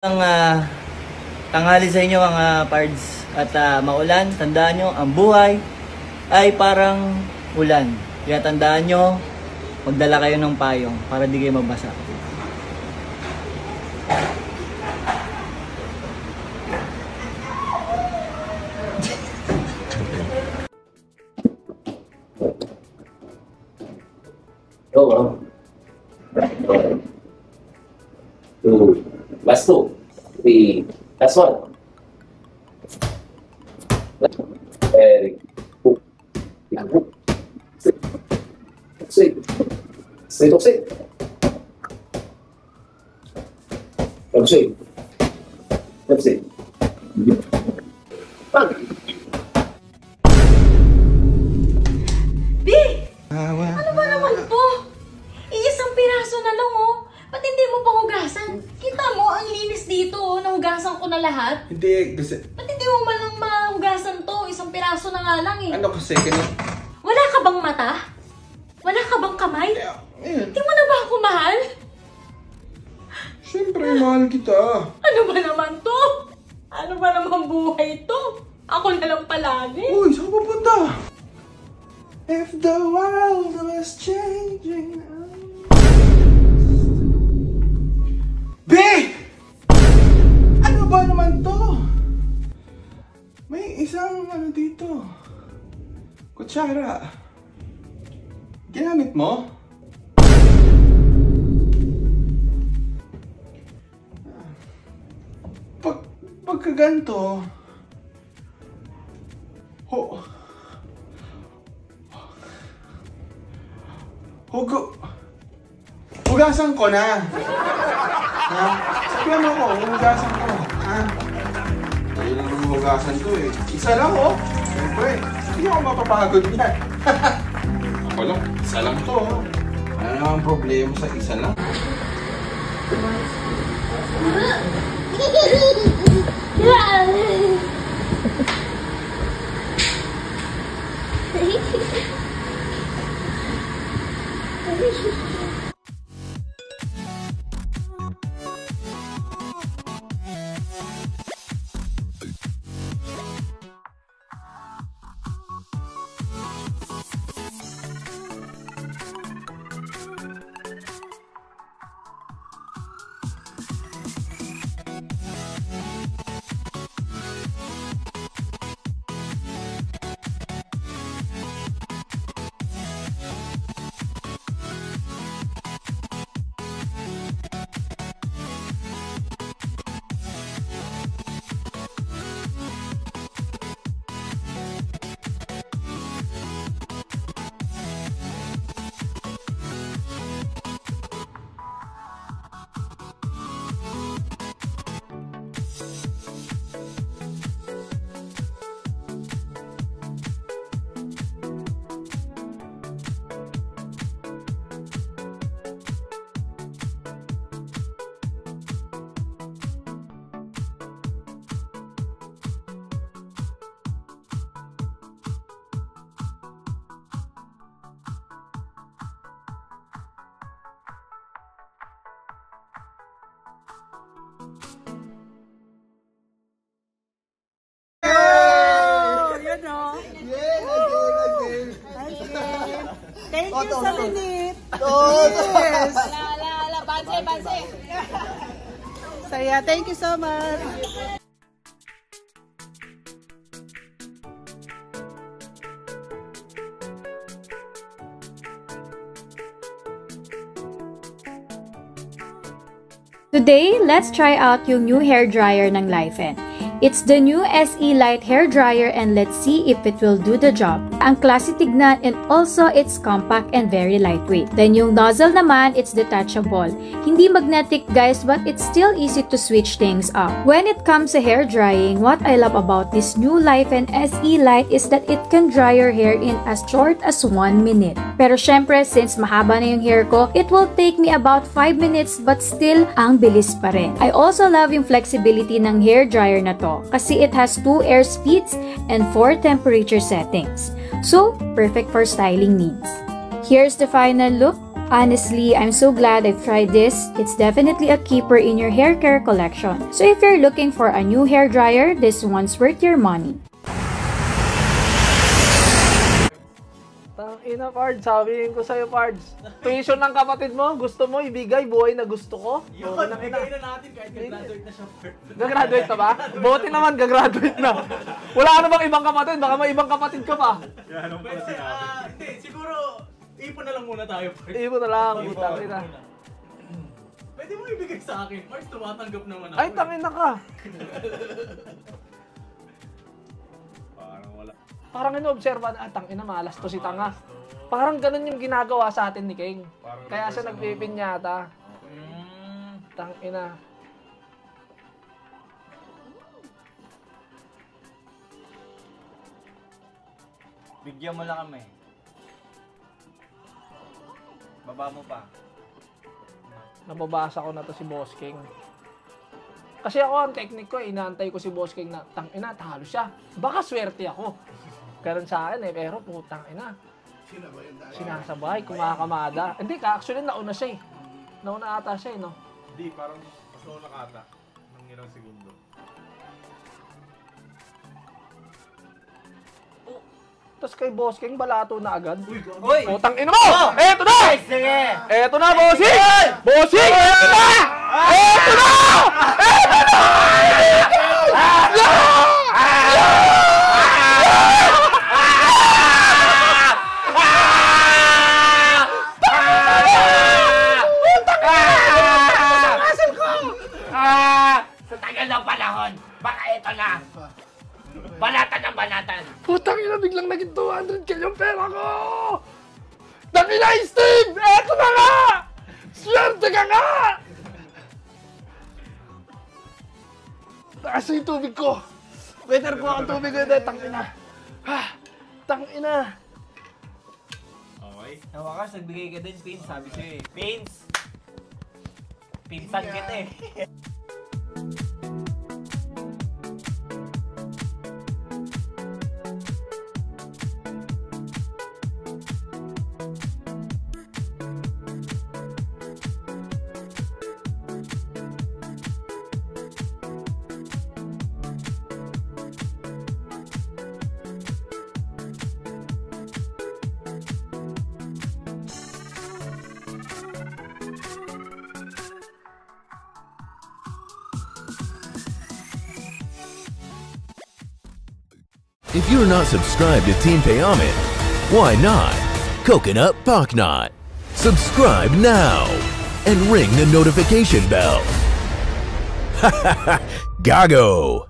Ang ah, tanghali sa inyo mga pards at ah, maulan, tandaan nyo, ang buhay ay parang ulan. Kaya tandaan nyo, magdala kayo ng payong para di kayo mabasa. the that's one. Very see Six. Six. Six of six. see. six. Of six. Nahugasan ko na lahat. Hindi, kasi, Ba't hindi mo man lang mahugasan to? Isang piraso na nga lang eh. ano kasi, kani, Wala ka bang mata? Wala ka bang kamay? ayun, Di mo na ba ako mahal? syempre, mahal kita. Ano ba naman to? Ano ba naman buhay to? Ako na lang palagi. Uy, saan pupunta? If the world was changing Be! May isang ano dito. Kutsara. Ginamit mo? Pag, pagka ganito, ho, Hugo, hugasan ko na. Ha? Sabihan mo ko, hugasan ko. Ha? Hugasan ko eh. Isa lang oh. Siyempre, hindi ako mapapagod niyan. ako lang, isa lang to. oh. Ano naman problema sa isa lang? Thank you sa minute. Yes. Ala, ala, banse, banse. Saya, thank you so much. Today, let's try out yung new hair dryer ng Lifen. It's the new SE Light Hair Dryer and let's see if it will do the job. Ang classy tignan and also it's compact and very lightweight. Then yung nozzle naman, it's detachable. Hindi magnetic guys but it's still easy to switch things up. When it comes to hair drying, what I love about this new Lifen SE Light is that it can dry your hair in as short as 1 minute. Pero syempre, since mahaba na yung hair ko, it will take me about 5 minutes but still, ang bilis pa rin. I also love yung flexibility ng hair dryer na to kasi it has 2 air speeds and 4 temperature settings. So, perfect for styling needs. Here's the final look. Honestly, I'm so glad I've tried this. It's definitely a keeper in your hair care collection. So if you're looking for a new hair dryer, this one's worth your money. Ina, Pards. Sabihin ko sa'yo, Pards. Tuition ng kapatid mo, gusto mo ibigay buhay na gusto ko? Yun, ina. nabigay na natin kahit graduate na siya. Gagraduate na ba? Buti naman, gagraduate na. Wala ka na bang ibang kapatid? Baka may ibang kapatid ka pa. Pwede, ah, hindi, siguro, ipon na lang muna tayo. Pards. Ibo na lang, Ipon na ina. muna. Pwede mo ibigay sa akin. Pards, tumatanggap naman ako. Ay, tangin na ka. Parang inoobserva na, ah, tangina, malas to si Tanga. Parang ganun yung ginagawa sa atin ni King. Kaya siya nagpipinyata. Mm, Tangina. bigyan mo lang kami. Baba mo pa. Nababasa ko na to si Boss King. Kasi ako, ang technique ko, eh, inaantay ko si Boss King na, tangina, talo siya. Baka swerte ako. Ganun sa akin eh, pero putang ina. Sinasabay, kumakamada. Hindi ka, actually nauna siya eh. Nauna ata siya eh, no? Hindi, parang mas nauna ka ata ng ilang segundo. Tapos kay Boss King, balato na agad. Uy! Putang ina mo! Eto na! Guys, sige! Eto na, Bossing! Bossing! Eto na! Eto na! Eto na! Sa Banatan ng banatan. Putang ina, biglang naging 200k yung pera ko! Tangina, Steve! Eto na nga! Swerte ka nga! Taas yung tubig ko. Better ko ang tubig ko yun. Tangina. Ha! Tangina. Okay. Sa wakas, nagbigay ka din, Pins. Sabi sa'yo eh. Pins! Pinsan kita eh. If you're not subscribed to Team Payamit, why not? Coconut Pocknot. Subscribe now and ring the notification bell. Gago!